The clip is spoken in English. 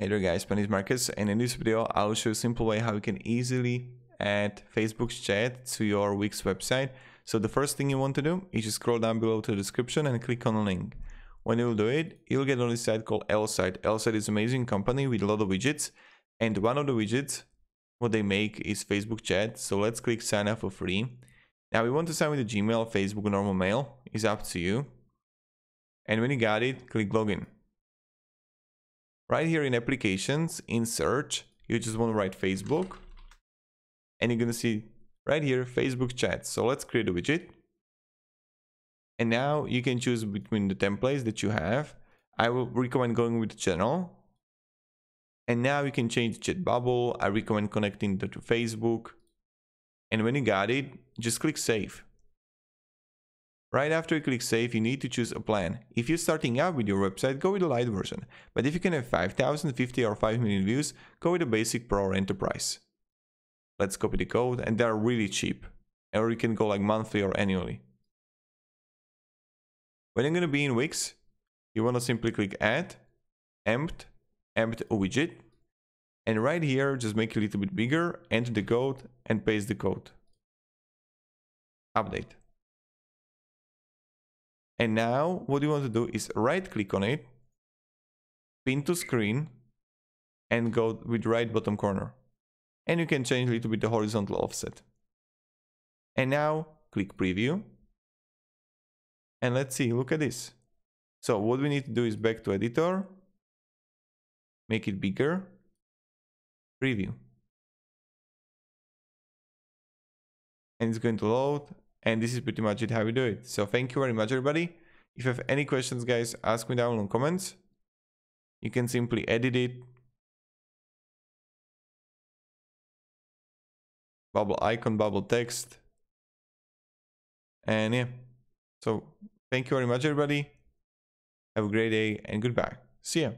Hey there guys, my name is Marcus and in this video I'll show you a simple way how you can easily add Facebook's chat to your Wix website. So the first thing you want to do is just scroll down below to the description and click on the link. When you will do it, you'll get on this site called Elfsight. Elfsight is an amazing company with a lot of widgets and one of the widgets what they make is Facebook chat. So let's click sign up for free. Now we want to sign with the Gmail, Facebook, normal mail. is up to you. And when you got it, click login. Right here in applications, in search, you just want to write Facebook. And you're going to see right here, Facebook chat. So let's create a widget. And now you can choose between the templates that you have. I will recommend going with the channel. And now you can change chat bubble. I recommend connecting to Facebook. And when you got it, just click save. Right after you click save, you need to choose a plan. If you're starting out with your website, go with the light version. But if you can have 5000, 50 or 5 million views, go with the basic pro or enterprise. Let's copy the code and they're really cheap. Or you can go like monthly or annually. When you're going to be in Wix, you want to simply click add, empt, empt a widget. And right here, just make it a little bit bigger, enter the code and paste the code. Update. And now what you want to do is right click on it, pin to screen, and go with right bottom corner. And you can change a little bit the horizontal offset. And now click preview. And let's see, look at this. So what we need to do is back to editor, make it bigger, preview. And it's going to load and this is pretty much it how we do it. So thank you very much, everybody. If you have any questions, guys, ask me down in comments. You can simply edit it. Bubble icon, bubble text. And yeah. So thank you very much, everybody. Have a great day and goodbye. See ya.